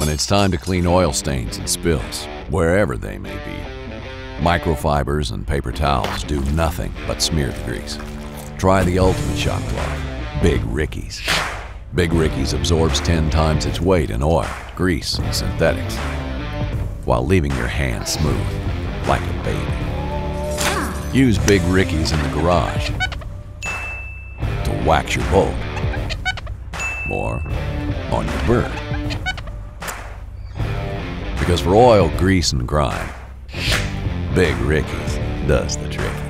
When it's time to clean oil stains and spills, wherever they may be, microfibers and paper towels do nothing but smear the grease. Try the ultimate shop cloth, Big Ricky's. Big Ricky's absorbs 10 times its weight in oil, grease, and synthetics, while leaving your hands smooth, like a baby. Use Big Ricky's in the garage to wax your boat, or on your bird. Because for oil, grease, and grime, Big Ricky's does the trick.